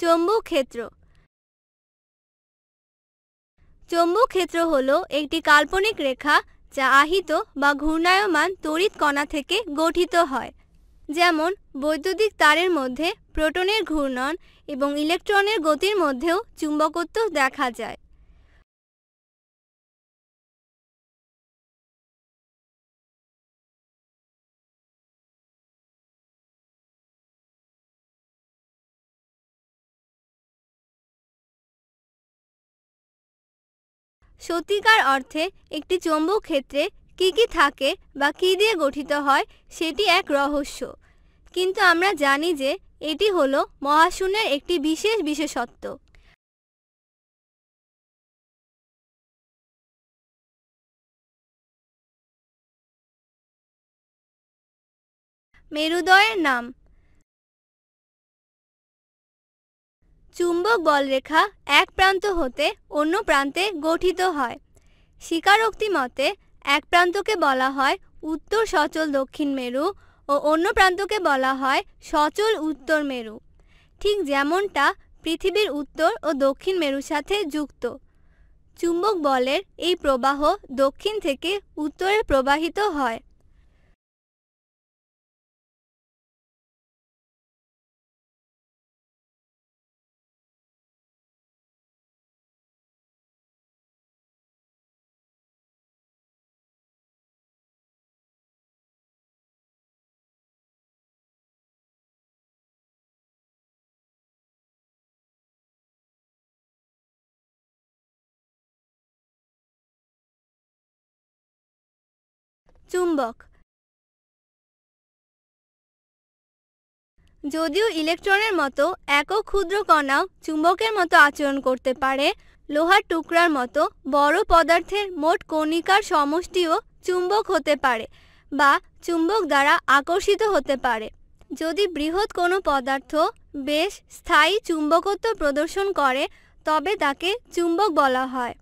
চৌম্বক ক্ষেত্র চৌম্বক ক্ষেত্র হল একটি কাল্পনিক রেখা যা আহিত বা ঘূর্ণায়মান তড়িৎ কণা থেকে গঠিত হয়। যেমন, বৈদ্যুতিক তারের মধ্যে প্রোটনের ঘূর্ণন এবং ইলেকট্রনের গতির মধ্যেও চুম্বকত্ব দেখা যায়। সত্যিকার অর্থে একটি চৌম্বক ক্ষেত্রে কী কী থাকে বা কী দিয়ে গঠিত হয় সেটি এক রহস্য। কিন্তু আমরা জানি যে এটি হলো মহাশূন্যের একটি বিশেষ বিশেষত্ব। মেরুদয়ের নাম চুম্বক বলরেখা এক প্রান্ত হতে অন্য প্রান্তে গঠিত হয়। স্বীকারোক্তি মতে, এক প্রান্তকে বলা হয় উত্তর সচল দক্ষিণ মেরু ও অন্য প্রান্তকে বলা হয় সচল উত্তর মেরু। ঠিক যেমনটা পৃথিবীর উত্তর ও দক্ষিণ মেরুর সাথে যুক্ত। চুম্বক বলের এই প্রবাহ দক্ষিণ থেকে উত্তরে প্রবাহিত হয়। চুম্বক। যদিও ইলেকট্রনের মতো একক ক্ষুদ্র কণাও চুম্বকের মতো আচরণ করতে পারে, লোহার টুকরার মতো বড় পদার্থের মোট কণিকার সমষ্টিও চুম্বক হতে পারে বা চুম্বক দ্বারা আকর্ষিত হতে পারে। যদি বৃহৎ কোনো পদার্থ বেশ স্থায়ী চুম্বকত্ব প্রদর্শন করে, তবে তাকে চুম্বক বলা হয়।